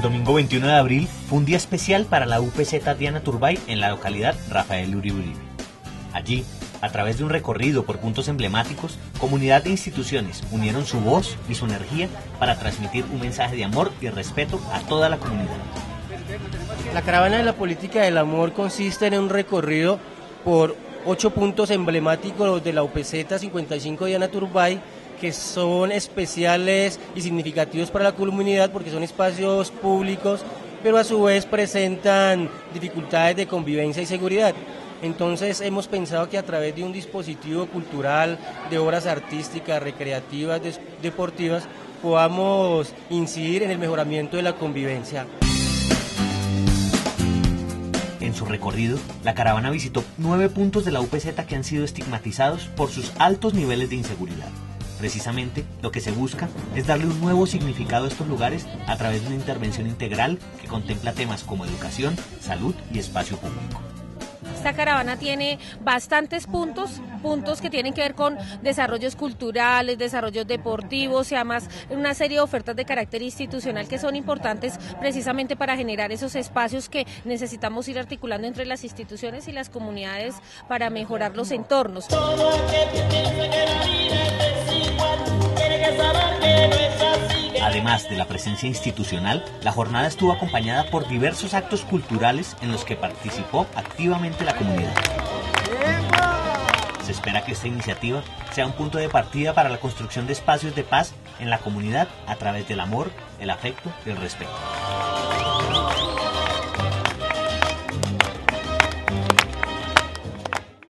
domingo 21 de abril fue un día especial para la UPZ Diana Turbay en la localidad Rafael Uribe Uribe. Allí, a través de un recorrido por puntos emblemáticos, comunidad e instituciones unieron su voz y su energía para transmitir un mensaje de amor y respeto a toda la comunidad. La caravana de la política del amor consiste en un recorrido por ocho puntos emblemáticos de la UPZ 55 Diana Turbay que son especiales y significativos para la comunidad porque son espacios públicos, pero a su vez presentan dificultades de convivencia y seguridad. Entonces hemos pensado que a través de un dispositivo cultural, de obras artísticas, recreativas, deportivas, podamos incidir en el mejoramiento de la convivencia. En su recorrido, la caravana visitó nueve puntos de la UPZ que han sido estigmatizados por sus altos niveles de inseguridad. Precisamente lo que se busca es darle un nuevo significado a estos lugares a través de una intervención integral que contempla temas como educación, salud y espacio público. Esta caravana tiene bastantes puntos, puntos que tienen que ver con desarrollos culturales, desarrollos deportivos y además una serie de ofertas de carácter institucional que son importantes precisamente para generar esos espacios que necesitamos ir articulando entre las instituciones y las comunidades para mejorar los entornos. Además de la presencia institucional, la jornada estuvo acompañada por diversos actos culturales en los que participó activamente la comunidad. Se espera que esta iniciativa sea un punto de partida para la construcción de espacios de paz en la comunidad a través del amor, el afecto y el respeto.